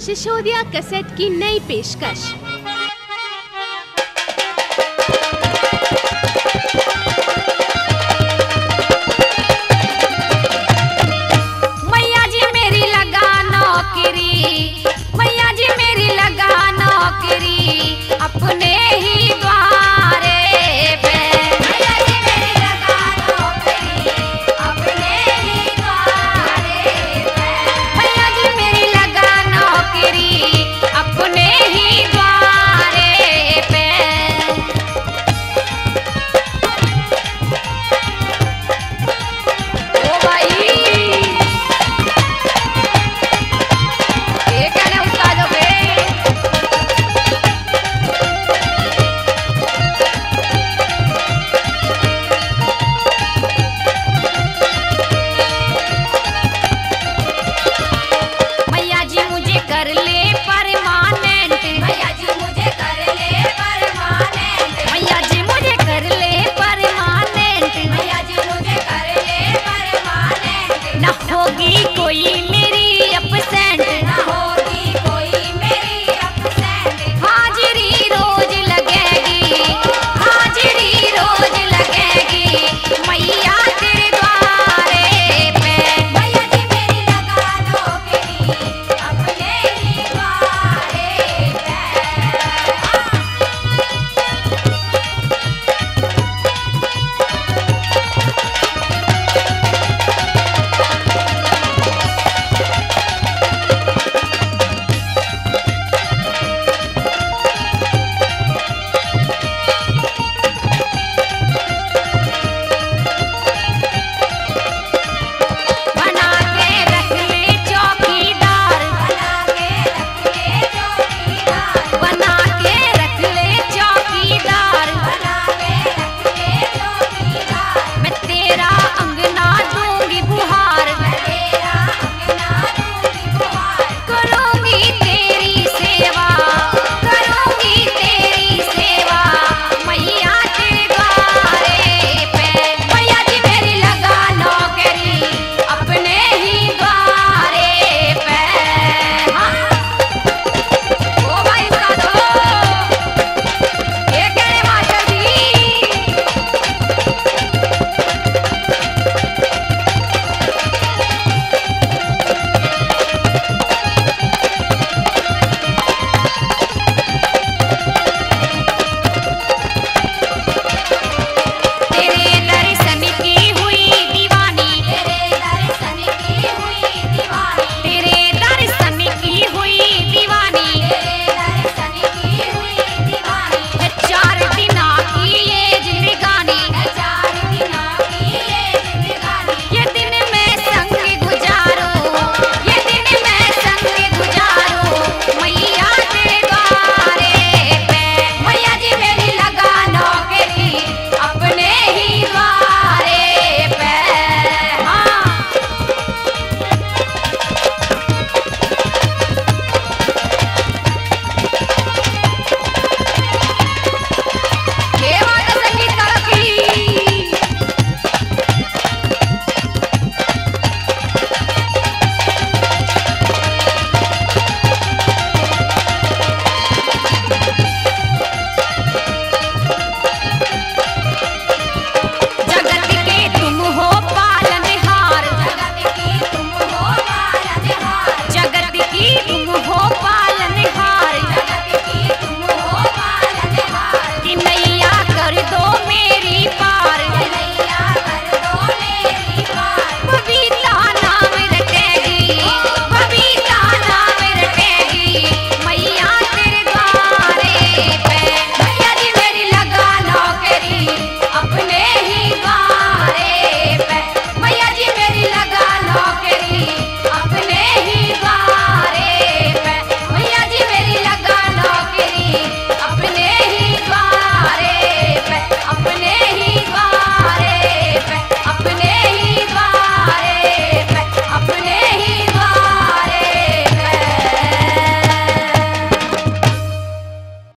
Sisodia cassette की नई पेशकश।